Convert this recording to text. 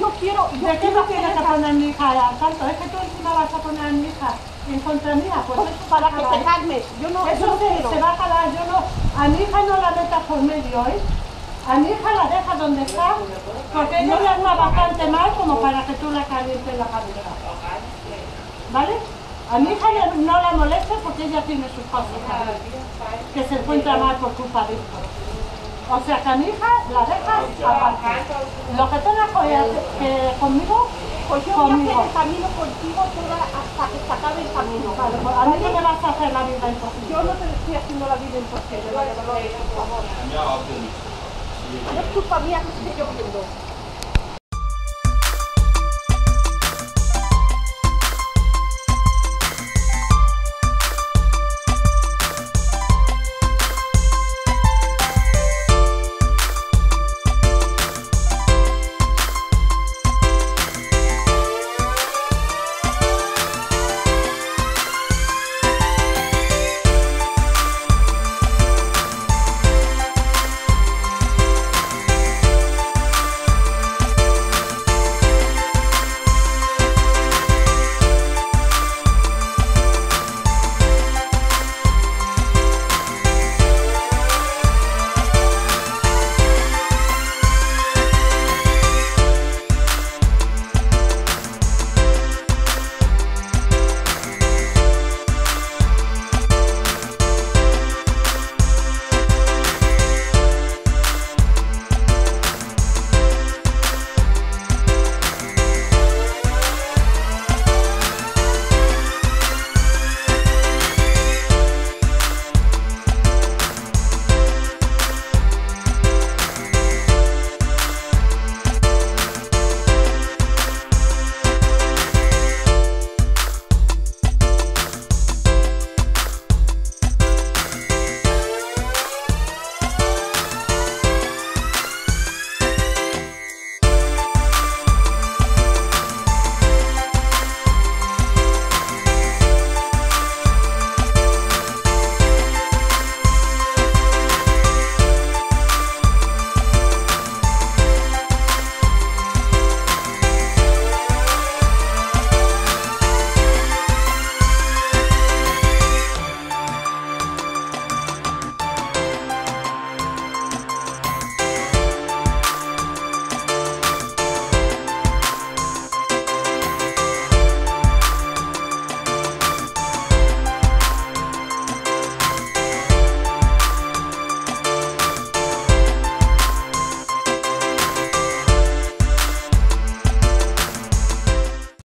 Yo quiero, yo ¿De qué me tienes que poner mi hija tanto? ¿Es que tú encima vas a poner a mi hija en contra mía? Pues esa- eso para que te calmes. Yo no, Eso no se, quiero. se va a jalar, yo no. A mi hija no la metas por medio, ¿eh? A mi hija la dejas donde está, porque ella ya está bastante mal como para que tú la calientes la cabeza. ¿Vale? A mi hija no la molestes porque ella tiene sus cosas que se encuentra mal por culpa de esto. O sea que a mi hija la dejas aparte. Lo que tengas que, que conmigo, Pues yo voy a conmigo. hacer el camino contigo toda hasta que se acabe el camino. Vale, pues a mí no me vas a hacer la vida imposible. Yo no te estoy haciendo la vida imposible, Dolores, por favor. No es culpa mía que esté lloviendo.